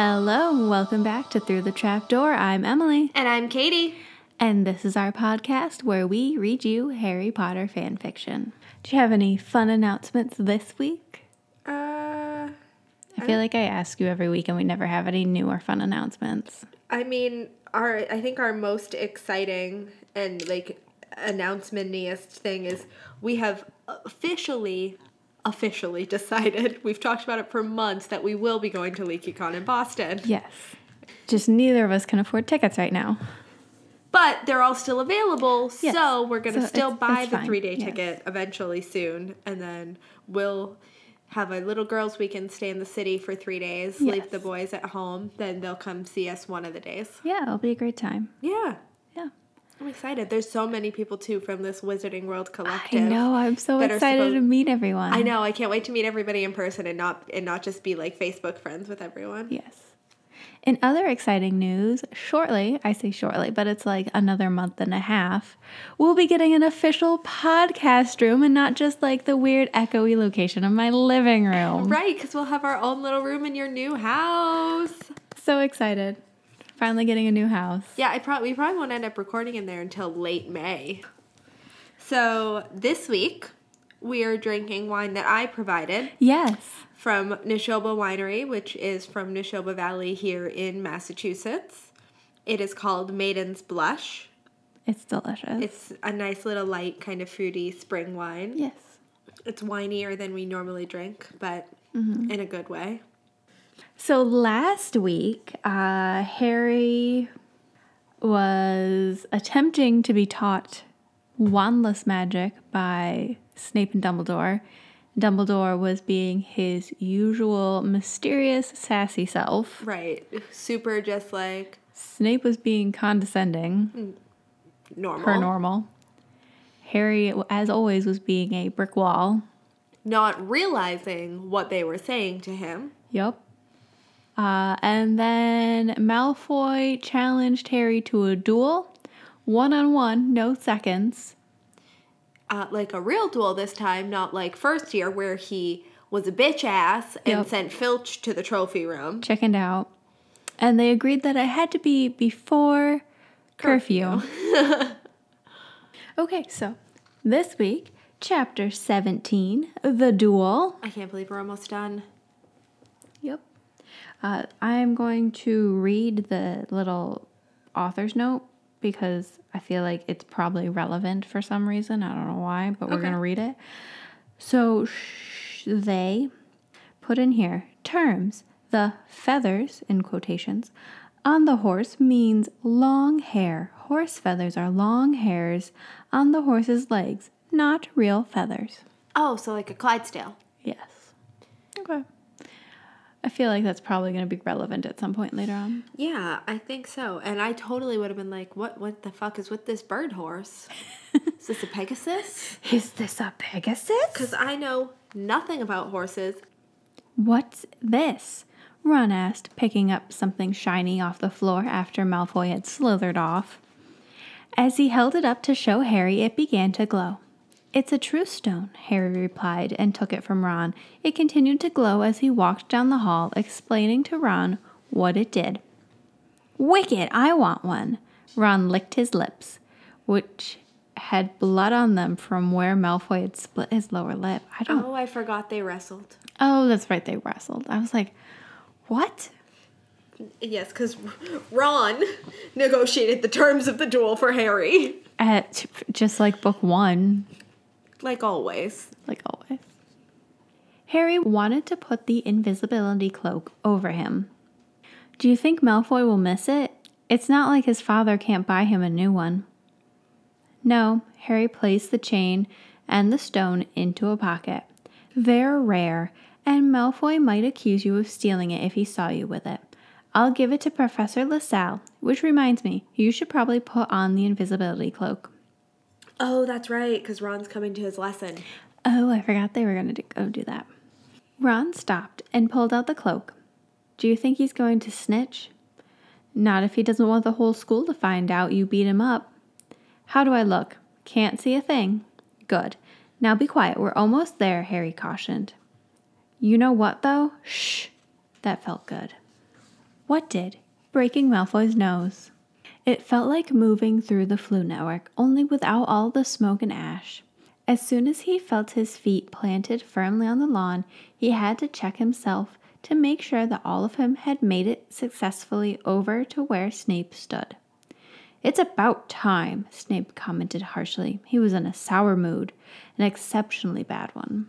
Hello, welcome back to Through the Trapdoor. I'm Emily, And I'm Katie. and this is our podcast where we read you Harry Potter fan fiction. Do you have any fun announcements this week? Uh, I feel like I ask you every week, and we never have any new or fun announcements. I mean, our I think our most exciting and like announcementiest thing is we have officially officially decided we've talked about it for months that we will be going to LeakyCon in Boston. Yes. Just neither of us can afford tickets right now. But they're all still available, Yes. so we're gonna So still it's- buy it's the three day yes. ticket eventually soon, and then we'll have a little girls' weekend, stay in the city for three days, leave the boys at home. Then they'll come see us one of the days. Yeah, it'll be a great time. Yeah. I'm excited. There's so many people too from this Wizarding World collective. I know. I'm so excited to meet everyone. I know. I can't wait to meet everybody in person and not and not just be like Facebook friends with everyone. Yes. In other exciting news, shortly, I say shortly, but it's like another month and a half, we'll be getting an official podcast room and not just like the weird echoey location of my living room. Right, because we'll have our own little room in your new house. So excited. Finally getting a new house. Yeah, I probably we probably won't end up recording in there until late May. So this week we are drinking wine that I provided Yes. from Nashoba Winery, which is from Nashoba Valley here in Massachusetts. It is called Maiden's Blush. It's delicious. It's a nice little light, kind of fruity spring wine. yes. It's winier than we normally drink, but mm-hmm. in a good way. So last week, uh, Harry was attempting to be taught wandless magic by Snape and Dumbledore. Dumbledore was being his usual mysterious, sassy self. Right. Super just like Snape was being condescending, normal. per normal. Harry, as always, was being a brick wall. Not realizing what they were saying to him. Yep. Uh, and then Malfoy challenged Harry to a duel, one on one, no seconds. uh, like a real duel this time, not like first year where he was a bitch ass and Yep. sent Filch to the trophy room. Chickened out. And they agreed that it had to be before curfew. okay, so this week, chapter 17, The Duel. I can't believe we're almost done. Uh, I'm going to read the little author's note because I feel like it's probably relevant for some reason. I don't know why, but we're Okay. going to read it. So sh- they put in here terms. The feathers, in quotations, on the horse means long hair. Horse feathers are long hairs on the horse's legs, not real feathers. Oh, so like a Clydesdale. Yes. I feel like that's probably going to be relevant at some point later on. Yeah, I think so. And I totally would have been like, what what the fuck is with this bird horse? is this a Pegasus? Is this a Pegasus? Because I know nothing about horses. What's this? Ron asked, picking up something shiny off the floor after Malfoy had slithered off. As he held it up to show Harry, it began to glow. It's a true stone, Harry replied and took it from Ron. It continued to glow as he walked down the hall, explaining to Ron what it did. Wicked, I want one. Ron licked his lips, which had blood on them from where Malfoy had split his lower lip. I don't Oh, I forgot they wrestled. Oh, that's right. They wrestled. I was like, what? Yes, because Ron negotiated the terms of the duel for Harry. At just like book one, Like always. like always. Harry wanted to put the invisibility cloak over him. Do you think Malfoy will miss it? It's not like his father can't buy him a new one. No, Harry placed the chain and the stone into a pocket. They're rare, and Malfoy might accuse you of stealing it if he saw you with it. I'll give it to Professor LaSalle, which reminds me, you should probably put on the invisibility cloak. Oh, that's right, because Ron's coming to his lesson. Oh, I forgot they were going to go do that. Ron stopped and pulled out the cloak. Do you think he's going to snitch? Not if he doesn't want the whole school to find out you beat him up. How do I look? Can't see a thing. Good. Now be quiet. We're almost there, Harry cautioned. You know what, though? Shh. That felt good. What did? Breaking Malfoy's nose. It felt like moving through the Floo network, only without all the smoke and ash. As soon as he felt his feet planted firmly on the lawn, he had to check himself to make sure that all of him had made it successfully over to where Snape stood. It's about time, Snape commented harshly. He was in a sour mood, an exceptionally bad one.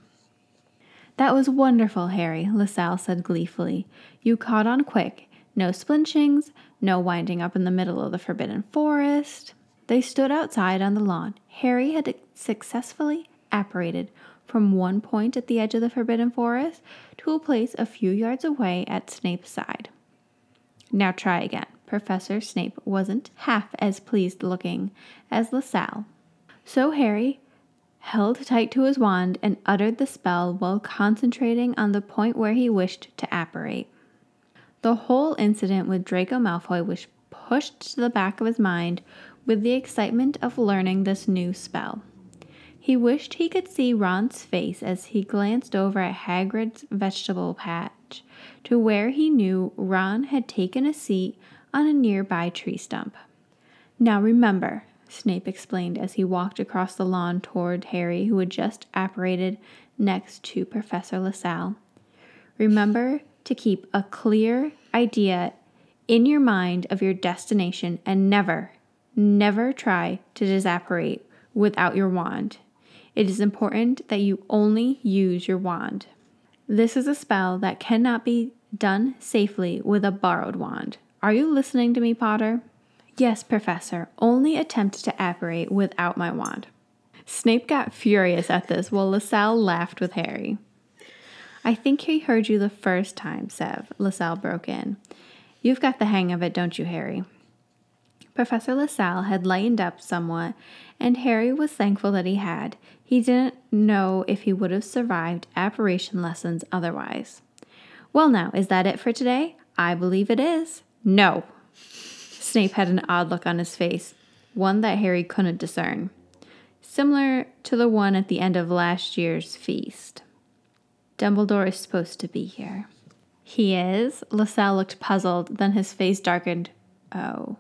That was wonderful, Harry, LaSalle said gleefully. You caught on quick. No splinchings, no winding up in the middle of the Forbidden Forest. They stood outside on the lawn. Harry had successfully apparated from one point at the edge of the Forbidden Forest to a place a few yards away at Snape's side. Now try again. Professor Snape wasn't half as pleased looking as LaSalle. So Harry held tight to his wand and uttered the spell while concentrating on the point where he wished to apparate. The whole incident with Draco Malfoy was pushed to the back of his mind with the excitement of learning this new spell. He wished he could see Ron's face as he glanced over at Hagrid's vegetable patch to where he knew Ron had taken a seat on a nearby tree stump. Now remember, Snape explained as he walked across the lawn toward Harry, who had just apparated next to Professor LaSalle. Remember to keep a clear idea in your mind of your destination and never, never try to disapparate without your wand. It is important that you only use your wand. This is a spell that cannot be done safely with a borrowed wand. Are you listening to me, Potter? Yes, Professor. Only attempt to apparate without my wand. Snape got furious at this while LaSalle laughed with Harry. I think he heard you the first time, Sev, LaSalle broke in. You've got the hang of it, don't you, Harry? Professor LaSalle had lightened up somewhat, and Harry was thankful that he had. He didn't know if he would have survived apparition lessons otherwise. Well, now, is that it for today? I believe it is. No. Snape had an odd look on his face, one that Harry couldn't discern, similar to the one at the end of last year's feast. Dumbledore is supposed to be here. He is? LaSalle looked puzzled, then his face darkened. Oh.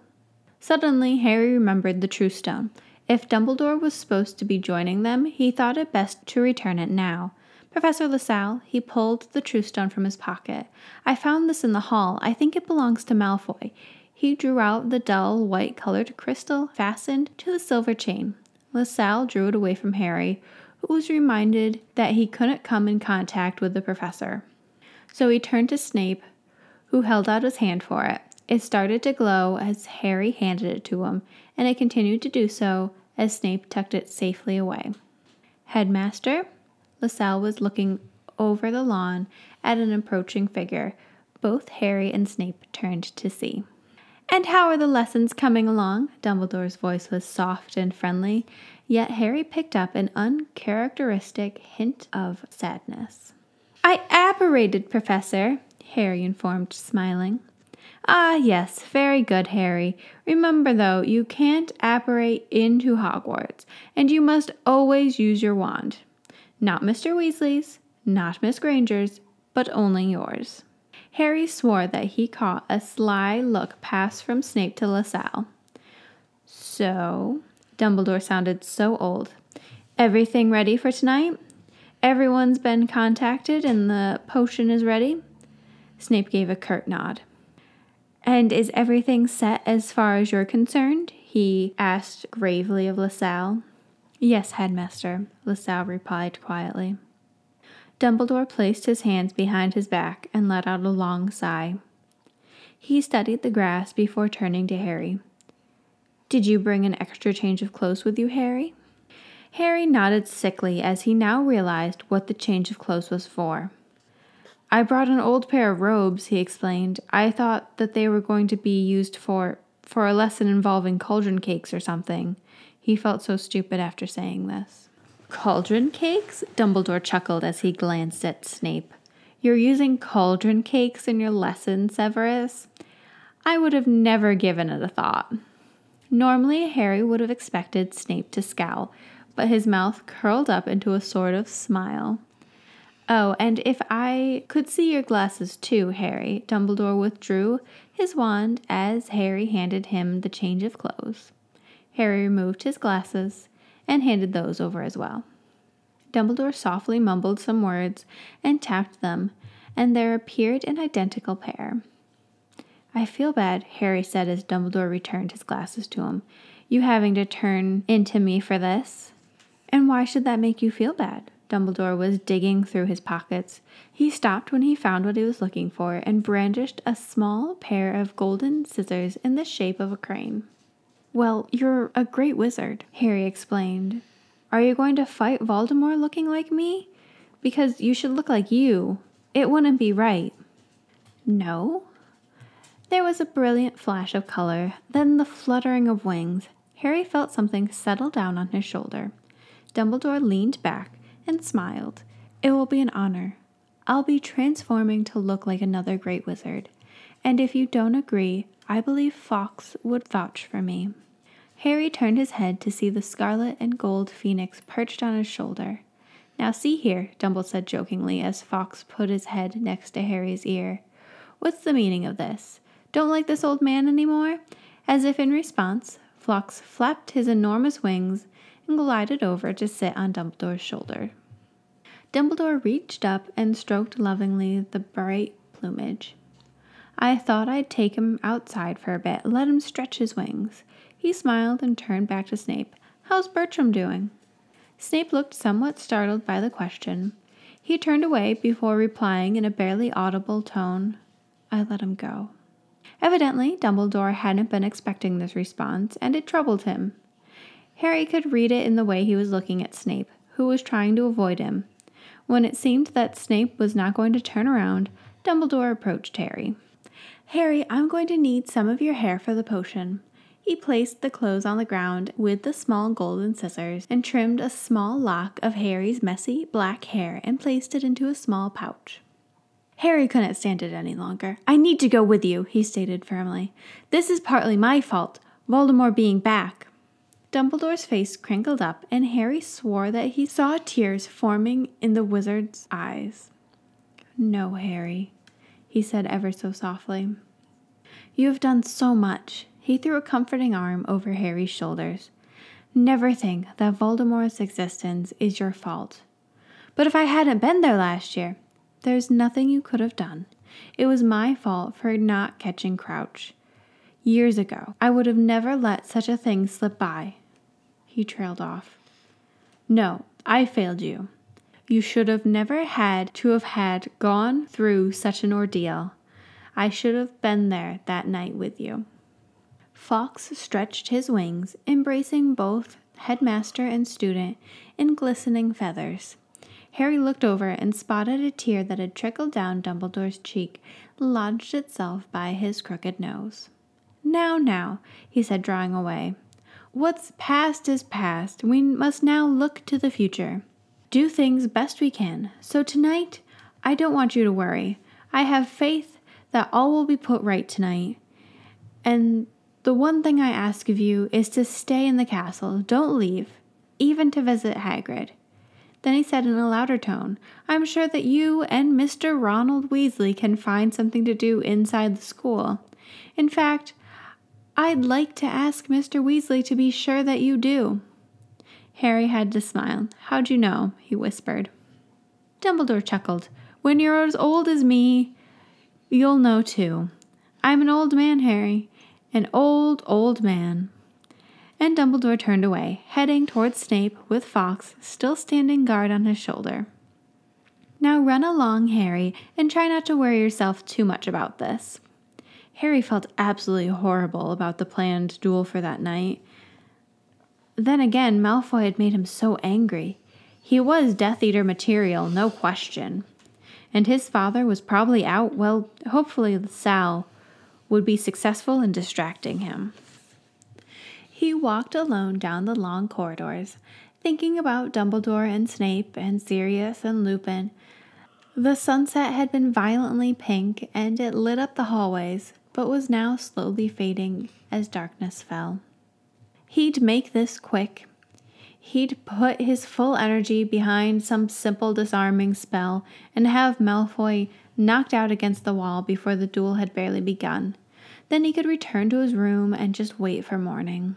Suddenly, Harry remembered the True Stone. If Dumbledore was supposed to be joining them, he thought it best to return it now. Professor LaSalle, he pulled the True Stone from his pocket. I found this in the hall. I think it belongs to Malfoy. He drew out the dull white colored crystal fastened to the silver chain. LaSalle drew it away from Harry, who was reminded that he couldn't come in contact with the professor. So he turned to Snape, who held out his hand for it. It started to glow as Harry handed it to him, and it continued to do so as Snape tucked it safely away. Headmaster? LaSalle was looking over the lawn at an approaching figure. Both Harry and Snape turned to see. And how are the lessons coming along? Dumbledore's voice was soft and friendly, yet Harry picked up an uncharacteristic hint of sadness. I apparated, Professor, Harry informed, smiling. Ah, yes, very good, Harry. Remember, though, you can't apparate into Hogwarts, and you must always use your wand. Not Mr. Weasley's, not Miss Granger's, but only yours. Harry swore that he caught a sly look pass from Snape to LaSalle. So, Dumbledore sounded so old. Everything ready for tonight? Everyone's been contacted and the potion is ready? Snape gave a curt nod. And is everything set as far as you're concerned? He asked gravely of LaSalle. Yes, headmaster, LaSalle replied quietly. Dumbledore placed his hands behind his back and let out a long sigh. He studied the grass before turning to Harry. Did you bring an extra change of clothes with you, Harry? Harry nodded sickly as he now realized what the change of clothes was for. I brought an old pair of robes, he explained. I thought that they were going to be used for for a lesson involving cauldron cakes or something. He felt so stupid after saying this. Cauldron cakes? Dumbledore chuckled as he glanced at Snape. You're using cauldron cakes in your lesson, Severus? I would have never given it a thought. Normally, Harry would have expected Snape to scowl, but his mouth curled up into a sort of smile. Oh, and if I could see your glasses too, Harry, Dumbledore withdrew his wand as Harry handed him the change of clothes. Harry removed his glasses and handed those over as well. Dumbledore softly mumbled some words and tapped them, and there appeared an identical pair. I feel bad, Harry said as Dumbledore returned his glasses to him. You having to turn into me for this? And why should that make you feel bad? Dumbledore was digging through his pockets. He stopped when he found what he was looking for and brandished a small pair of golden scissors in the shape of a crane. Well, you're a great wizard, Harry explained. Are you going to fight Voldemort looking like me? Because you should look like you. It wouldn't be right. No? There was a brilliant flash of color, then the fluttering of wings. Harry felt something settle down on his shoulder. Dumbledore leaned back and smiled. It will be an honor. I'll be transforming to look like another great wizard. And if you don't agree, I believe Fawkes would vouch for me. Harry turned his head to see the scarlet and gold phoenix perched on his shoulder. Now see here, Dumbledore said jokingly as Fawkes put his head next to Harry's ear. What's the meaning of this? Don't like this old man any more? As if in response, Fawkes flapped his enormous wings and glided over to sit on Dumbledore's shoulder. Dumbledore reached up and stroked lovingly the bright plumage. I thought I'd take him outside for a bit, let him stretch his wings. He smiled and turned back to Snape. How's Bertram doing? Snape looked somewhat startled by the question. He turned away before replying in a barely audible tone, I let him go. Evidently, Dumbledore hadn't been expecting this response, and it troubled him. Harry could read it in the way he was looking at Snape, who was trying to avoid him. When it seemed that Snape was not going to turn around, Dumbledore approached Harry. Harry, I'm going to need some of your hair for the potion. He placed the clothes on the ground with the small golden scissors and trimmed a small lock of Harry's messy black hair and placed it into a small pouch. Harry couldn't stand it any longer. I need to go with you, he stated firmly. This is partly my fault, Voldemort being back. Dumbledore's face crinkled up, and Harry swore that he saw tears forming in the wizard's eyes. No, Harry, he said ever so softly. You have done so much. He threw a comforting arm over Harry's shoulders. Never think that Voldemort's existence is your fault. But if I hadn't been there last year, there's nothing you could have done. It was my fault for not catching Crouch. Years ago, I would have never let such a thing slip by. He trailed off. No, I failed you. You should have never had to have had gone through such an ordeal. I should have been there that night with you. Fawkes stretched his wings, embracing both headmaster and student in glistening feathers. Harry looked over and spotted a tear that had trickled down Dumbledore's cheek, lodged itself by his crooked nose. Now, now, he said, drawing away. What's past is past. We must now look to the future. Do things best we can. So tonight, I don't want you to worry. I have faith that all will be put right tonight. And the one thing I ask of you is to stay in the castle. Don't leave, even to visit Hagrid. Then he said in a louder tone, I'm sure that you and Mr. Ronald Weasley can find something to do inside the school. In fact, I'd like to ask Mr. Weasley to be sure that you do. Harry had to smile. How'd you know? he whispered. Dumbledore chuckled. When you're as old as me, you'll know too. I'm an old man, Harry. An old, old man. And Dumbledore turned away, heading towards Snape with Fawkes still standing guard on his shoulder. Now run along, Harry, and try not to worry yourself too much about this. Harry felt absolutely horrible about the planned duel for that night. Then again, Malfoy had made him so angry. He was Death Eater material, no question. And his father was probably out, well, hopefully Sal would be successful in distracting him. He walked alone down the long corridors, thinking about Dumbledore and Snape and Sirius and Lupin. The sunset had been violently pink and it lit up the hallways, but was now slowly fading as darkness fell. He'd make this quick. He'd put his full energy behind some simple disarming spell and have Malfoy knocked out against the wall before the duel had barely begun. Then he could return to his room and just wait for morning.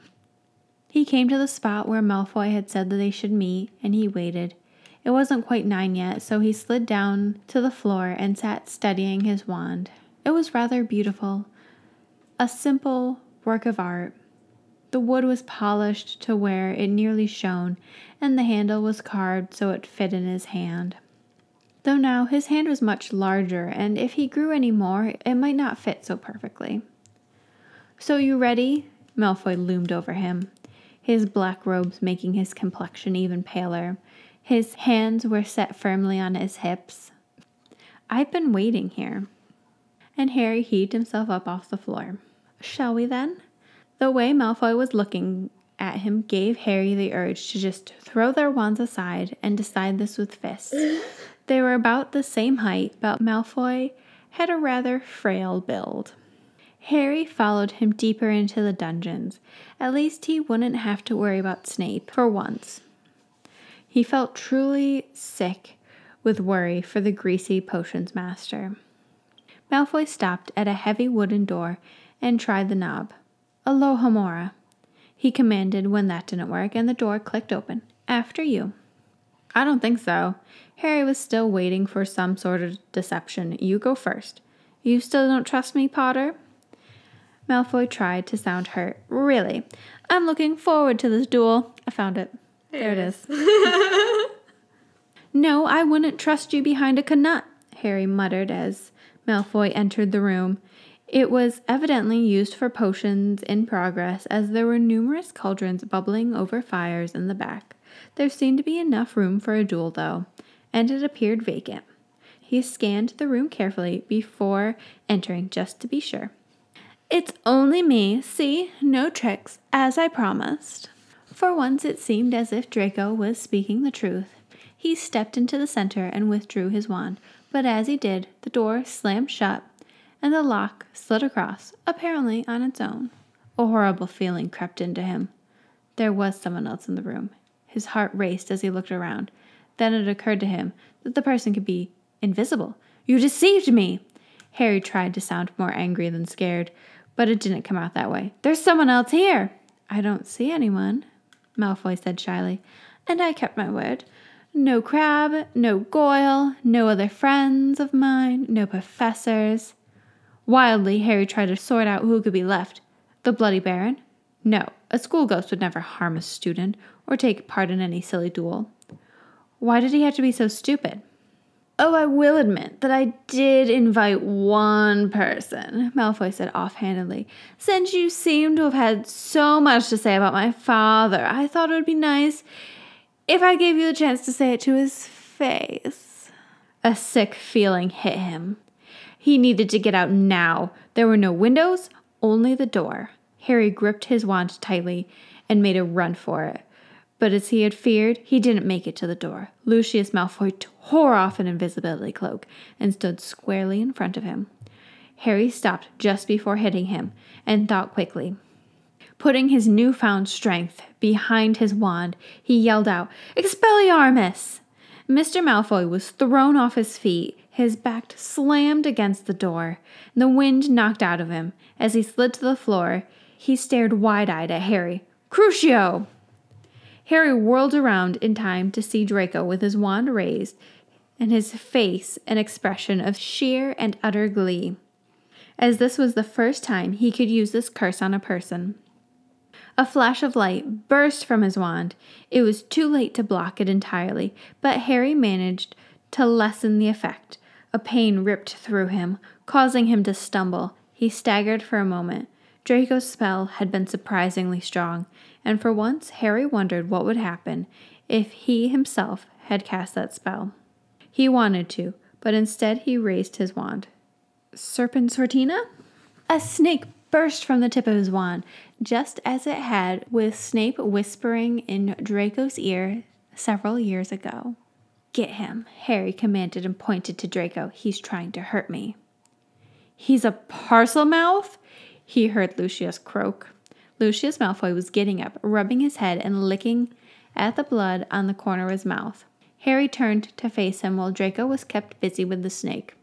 He came to the spot where Malfoy had said that they should meet, and he waited. It wasn't quite nine yet, so he slid down to the floor and sat studying his wand. It was rather beautiful, a simple work of art. The wood was polished to where it nearly shone, and the handle was carved so it fit in his hand. Though now his hand was much larger, and if he grew any more, it might not fit so perfectly. So you ready? Malfoy loomed over him, his black robes making his complexion even paler. His hands were set firmly on his hips. I've been waiting here. And Harry heaved himself up off the floor. Shall we then? The way Malfoy was looking at him gave Harry the urge to just throw their wands aside and decide this with fists. they were about the same height, but Malfoy had a rather frail build. Harry followed him deeper into the dungeons. At least he wouldn't have to worry about Snape for once. He felt truly sick with worry for the greasy potions master. Malfoy stopped at a heavy wooden door and tried the knob. Alohomora, he commanded when that didn't work, and the door clicked open. After you. I don't think so. Harry was still waiting for some sort of deception. You go first. You still don't trust me, Potter? Malfoy tried to sound hurt. Really? I'm looking forward to this duel. I found it. There it is. no, I wouldn't trust you behind a canut, Harry muttered as Malfoy entered the room. It was evidently used for potions in progress, as there were numerous cauldrons bubbling over fires in the back. There seemed to be enough room for a duel, though, and it appeared vacant. He scanned the room carefully before entering, just to be sure. It's only me, see? No tricks, as I promised. For once it seemed as if Draco was speaking the truth. He stepped into the center and withdrew his wand, but as he did, the door slammed shut and the lock slid across, apparently on its own. A horrible feeling crept into him. There was someone else in the room. His heart raced as he looked around. Then it occurred to him that the person could be invisible. You deceived me! Harry tried to sound more angry than scared, but it didn't come out that way. There's someone else here! I don't see anyone, Malfoy said shyly, and I kept my word. No Crabbe, no Goyle, no other friends of mine, no professors. Wildly, Harry tried to sort out who could be left. The Bloody Baron? No, a school ghost would never harm a student or take part in any silly duel. Why did he have to be so stupid? Oh, I will admit that I did invite one person, Malfoy said offhandedly. Since you seem to have had so much to say about my father, I thought it would be nice if I gave you the chance to say it to his face. A sick feeling hit him. He needed to get out now. There were no windows, only the door. Harry gripped his wand tightly and made a run for it. But as he had feared, he didn't make it to the door. Lucius Malfoy tore off an invisibility cloak and stood squarely in front of him. Harry stopped just before hitting him and thought quickly. Putting his newfound strength behind his wand, he yelled out, Expelliarmus! Mr. Malfoy was thrown off his feet his back slammed against the door, and the wind knocked out of him. As he slid to the floor, he stared wide eyed at Harry. Crucio! Harry whirled around in time to see Draco with his wand raised and his face an expression of sheer and utter glee, as this was the first time he could use this curse on a person. A flash of light burst from his wand. It was too late to block it entirely, but Harry managed to lessen the effect. A pain ripped through him, causing him to stumble. He staggered for a moment. Draco's spell had been surprisingly strong, and for once Harry wondered what would happen if he himself had cast that spell. He wanted to, but instead he raised his wand. Serpensortia? A snake burst from the tip of his wand, just as it had with Snape whispering in Draco's ear several years ago. Get him, Harry commanded and pointed to Draco. He's trying to hurt me. He's a Parselmouth? He heard Lucius croak. Lucius Malfoy was getting up, rubbing his head and licking at the blood on the corner of his mouth. Harry turned to face him while Draco was kept busy with the snake.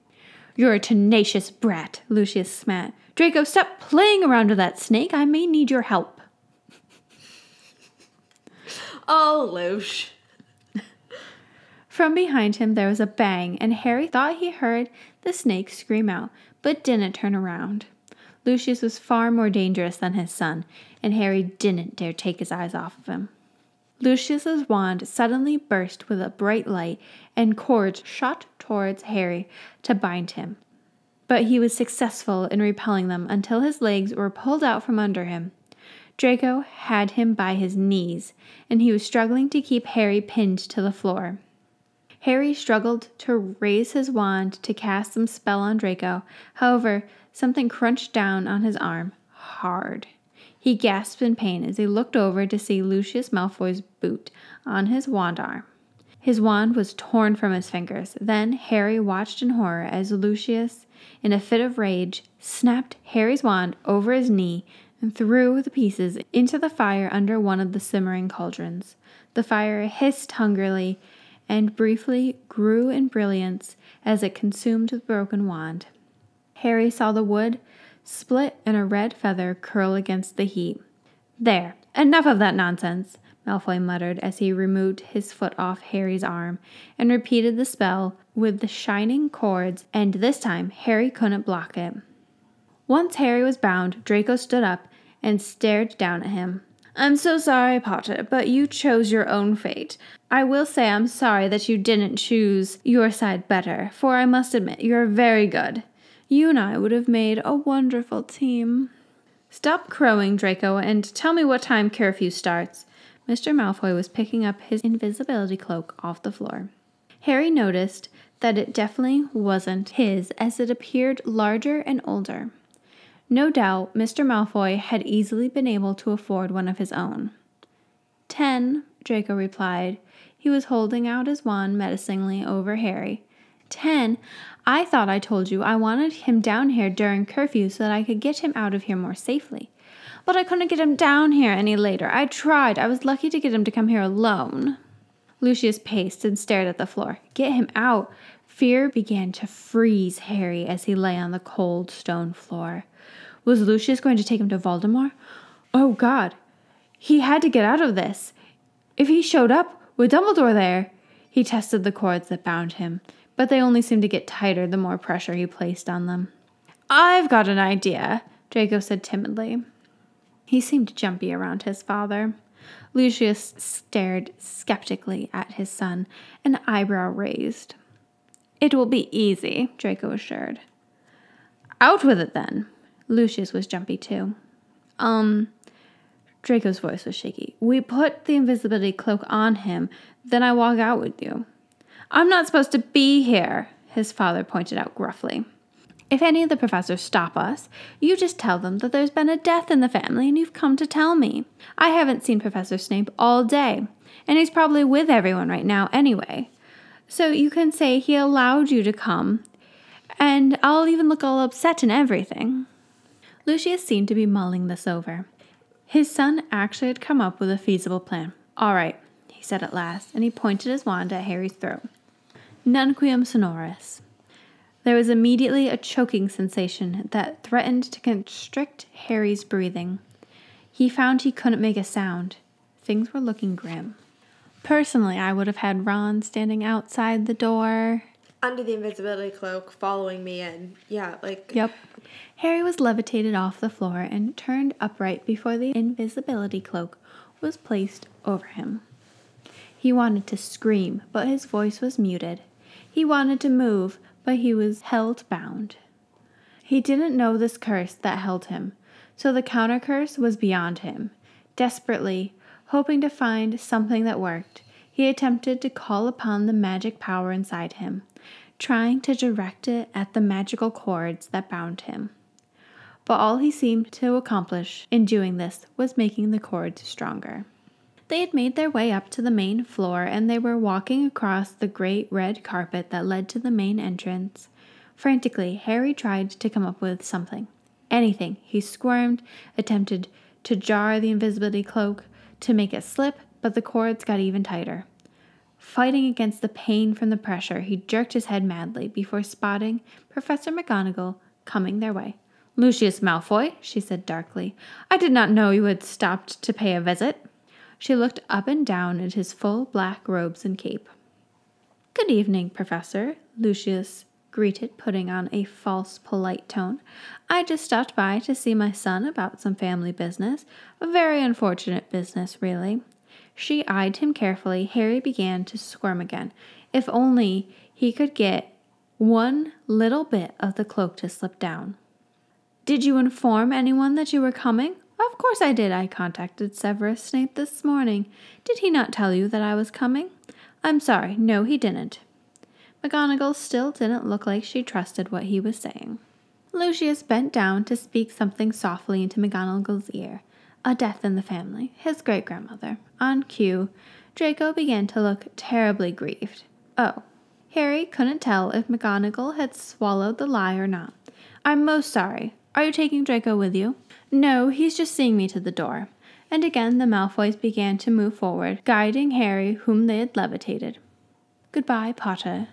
You're a tenacious brat, Lucius spat. Draco, stop playing around with that snake. I may need your help. Oh, Lush. From behind him there was a bang, and Harry thought he heard the snake scream out, but didn't turn around. Lucius was far more dangerous than his son, and Harry didn't dare take his eyes off of him. Lucius's wand suddenly burst with a bright light, and cords shot towards Harry to bind him. But he was successful in repelling them until his legs were pulled out from under him. Draco had him by his knees, and he was struggling to keep Harry pinned to the floor. Harry struggled to raise his wand to cast some spell on Draco. However, something crunched down on his arm hard. He gasped in pain as he looked over to see Lucius Malfoy's boot on his wand arm. His wand was torn from his fingers. Then Harry watched in horror as Lucius, in a fit of rage, snapped Harry's wand over his knee and threw the pieces into the fire under one of the simmering cauldrons. The fire hissed hungrily and briefly grew in brilliance as it consumed the broken wand. Harry saw the wood split and a red feather curl against the heat. There, enough of that nonsense, Malfoy muttered as he removed his foot off Harry's arm and repeated the spell with the shining cords, and this time Harry couldn't block it. Once Harry was bound, Draco stood up and stared down at him. I'm so sorry, Potter, but you chose your own fate. I will say I'm sorry that you didn't choose your side better, for I must admit you're very good. You and I would have made a wonderful team. Stop crowing, Draco, and tell me what time curfew starts. Mr. Malfoy was picking up his invisibility cloak off the floor. Harry noticed that it definitely wasn't his, as it appeared larger and older. No doubt Mr. Malfoy had easily been able to afford one of his own. Ten, Draco replied. He was holding out his wand menacingly over Harry. Ten? I thought I told you I wanted him down here during curfew so that I could get him out of here more safely. But I couldn't get him down here any later. I tried. I was lucky to get him to come here alone. Lucius paced and stared at the floor. Get him out. Fear began to freeze Harry as he lay on the cold stone floor. Was Lucius going to take him to Voldemort? Oh God, he had to get out of this. If he showed up with Dumbledore there, he tested the cords that bound him but they only seemed to get tighter the more pressure he placed on them. I've got an idea, Draco said timidly. He seemed jumpy around his father. Lucius stared skeptically at his son, an eyebrow raised. It will be easy, Draco assured. Out with it then. Lucius was jumpy too. Um, Draco's voice was shaky. We put the invisibility cloak on him, then I walk out with you. I'm not supposed to be here, his father pointed out gruffly. If any of the professors stop us, you just tell them that there's been a death in the family and you've come to tell me. I haven't seen Professor Snape all day, and he's probably with everyone right now anyway. So you can say he allowed you to come, and I'll even look all upset and everything. Lucius seemed to be mulling this over. His son actually had come up with a feasible plan. All right, he said at last, and he pointed his wand at Harry's throat. Nunquam sonoris. There was immediately a choking sensation that threatened to constrict Harry's breathing. He found he couldn't make a sound. Things were looking grim. Personally, I would have had Ron standing outside the door. Under the invisibility cloak, following me in. Yeah, like. Yep. Harry was levitated off the floor and turned upright before the invisibility cloak was placed over him. He wanted to scream, but his voice was muted. He wanted to move, but he was held bound. He didn't know this curse that held him, so the counter curse was beyond him. Desperately, hoping to find something that worked, he attempted to call upon the magic power inside him, trying to direct it at the magical cords that bound him. But all he seemed to accomplish in doing this was making the cords stronger. They had made their way up to the main floor and they were walking across the great red carpet that led to the main entrance. Frantically, Harry tried to come up with something. Anything. He squirmed, attempted to jar the invisibility cloak, to make it slip, but the cords got even tighter. Fighting against the pain from the pressure, he jerked his head madly before spotting Professor McGonagall coming their way. Lucius Malfoy, she said darkly, I did not know you had stopped to pay a visit. She looked up and down at his full black robes and cape. Good evening, Professor, Lucius greeted, putting on a false polite tone. I just stopped by to see my son about some family business. A very unfortunate business, really. She eyed him carefully. Harry began to squirm again. If only he could get one little bit of the cloak to slip down. Did you inform anyone that you were coming? Of course I did. I contacted Severus Snape this morning. Did he not tell you that I was coming? I'm sorry. No, he didn't. McGonagall still didn't look like she trusted what he was saying. Lucius bent down to speak something softly into McGonagall's ear. A death in the family, his great grandmother. On cue, Draco began to look terribly grieved. Oh. Harry couldn't tell if McGonagall had swallowed the lie or not. I'm most sorry. Are you taking Draco with you? No, he's just seeing me to the door. And again the Malfoys began to move forward, guiding Harry, whom they had levitated. Goodbye, Potter,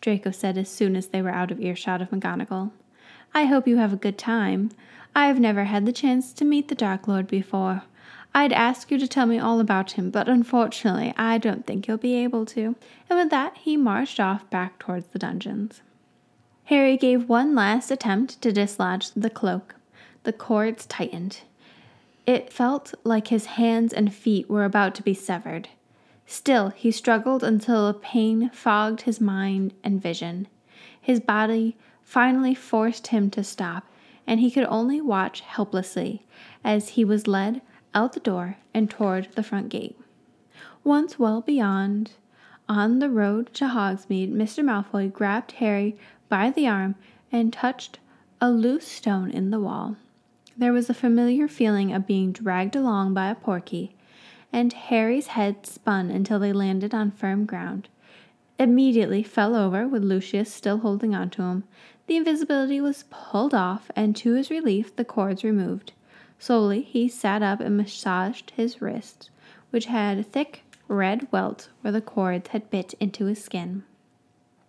Draco said as soon as they were out of earshot of McGonagall. I hope you have a good time. I have never had the chance to meet the Dark Lord before. I'd ask you to tell me all about him, but unfortunately, I don't think you'll be able to. And with that, he marched off back towards the dungeons. Harry gave one last attempt to dislodge the cloak. The cords tightened. It felt like his hands and feet were about to be severed. Still, he struggled until a pain fogged his mind and vision. His body finally forced him to stop, and he could only watch helplessly as he was led out the door and toward the front gate. Once well beyond, on the road to Hogsmeade, Mr. Malfoy grabbed Harry by the arm and touched a loose stone in the wall. There was a familiar feeling of being dragged along by a portkey, and Harry's head spun until they landed on firm ground. Immediately fell over with Lucius still holding on to him. The invisibility was pulled off, and to his relief, the cords removed. Slowly he sat up and massaged his wrists, which had a thick red welts where the cords had bit into his skin.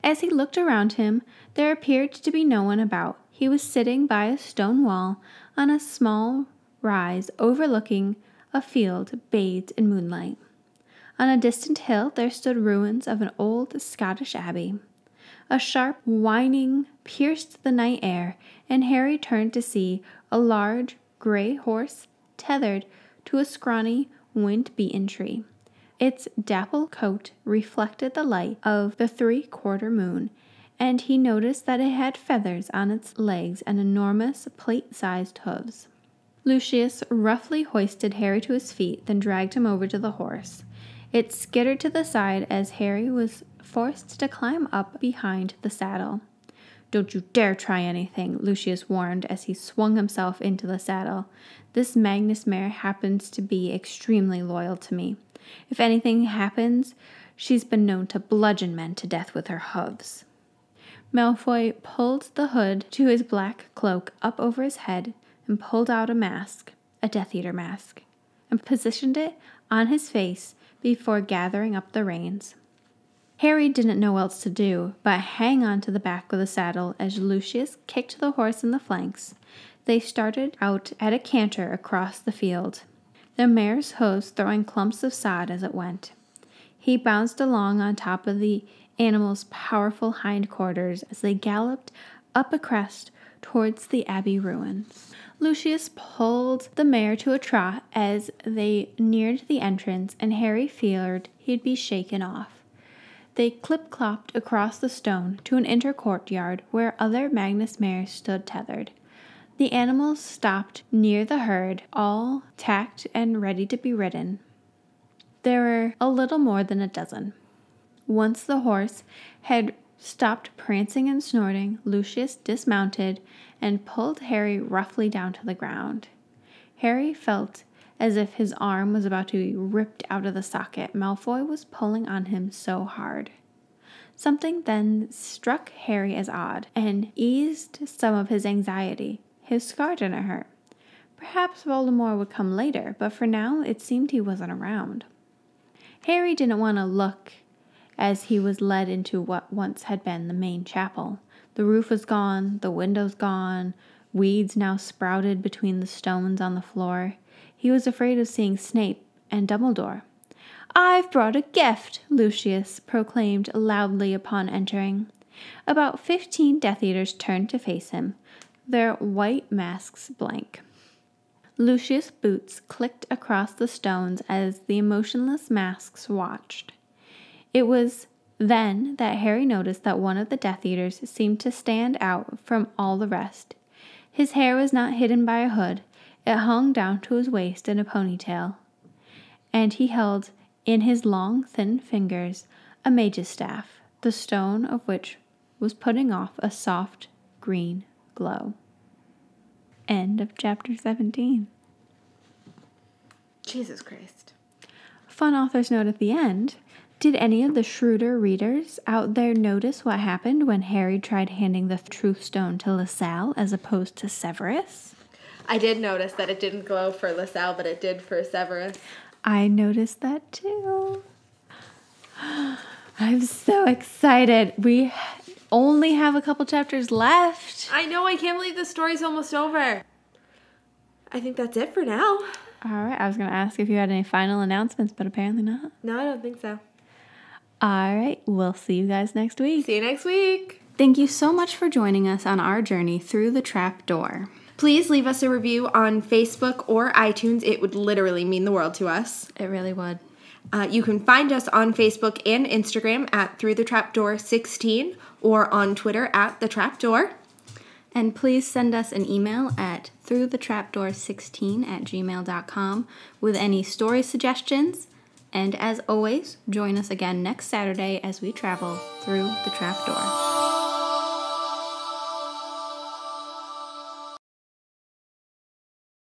As he looked around him, there appeared to be no one about. He was sitting by a stone wall on a small rise overlooking a field bathed in moonlight. On a distant hill there stood ruins of an old Scottish abbey. A sharp whining pierced the night air, and Harry turned to see a large gray horse tethered to a scrawny, wind-beaten tree. Its dapple coat reflected the light of the three-quarter moon, and he noticed that it had feathers on its legs and enormous plate-sized hooves. Lucius roughly hoisted Harry to his feet, then dragged him over to the horse. It skittered to the side as Harry was forced to climb up behind the saddle. Don't you dare try anything, Lucius warned as he swung himself into the saddle. This Magnus mare happens to be extremely loyal to me. If anything happens, she's been known to bludgeon men to death with her hooves. Malfoy pulled the hood to his black cloak up over his head and pulled out a mask, a Death Eater mask, and positioned it on his face before gathering up the reins. Harry didn't know what else to do but hang on to the back of the saddle as Lucius kicked the horse in the flanks. They started out at a canter across the field, the mare's hoofs throwing clumps of sod as it went. He bounced along on top of the animal's powerful hindquarters as they galloped up a crest towards the abbey ruins. Lucius pulled the mare to a trot as they neared the entrance, and Harry feared he'd be shaken off. They clip clopped across the stone to an inner courtyard where other Magnus mares stood tethered. The animals stopped near the herd, all tacked and ready to be ridden. There were a little more than a dozen. Once the horse had stopped prancing and snorting, Lucius dismounted and pulled Harry roughly down to the ground. Harry felt as if his arm was about to be ripped out of the socket. Malfoy was pulling on him so hard. Something then struck Harry as odd and eased some of his anxiety. His scar didn't hurt. Perhaps Voldemort would come later, but for now it seemed he wasn't around. Harry didn't want to look as he was led into what once had been the main chapel. The roof was gone, the windows gone, weeds now sprouted between the stones on the floor. He was afraid of seeing Snape and Dumbledore. I've brought a gift, Lucius proclaimed loudly upon entering. About fifteen Death Eaters turned to face him, their white masks blank. Lucius' boots clicked across the stones as the emotionless masks watched. It was then that Harry noticed that one of the Death Eaters seemed to stand out from all the rest. His hair was not hidden by a hood, it hung down to his waist in a ponytail, and he held in his long, thin fingers a mage's staff, the stone of which was putting off a soft green glow. End of chapter 17. Jesus Christ. Fun author's note at the end. Did any of the shrewder readers out there notice what happened when Harry tried handing the truth stone to LaSalle as opposed to Severus? I did notice that it didn't glow for LaSalle, but it did for Severus. I noticed that too. I'm so excited. We only have a couple chapters left. I know, I can't believe the story's almost over. I think that's it for now. All right, I was going to ask if you had any final announcements, but apparently not. No, I don't think so. All right, we'll see you guys next week. See you next week. Thank you so much for joining us on our journey through the trap door. Please leave us a review on Facebook or iTunes. It would literally mean the world to us. It really would. Uh, you can find us on Facebook and Instagram at Through the Trapdoor 16 or on Twitter at The Trapdoor. And please send us an email at throughthetrapdoor16 at gmail.com with any story suggestions. And as always, join us again next Saturday as we travel through the trapdoor.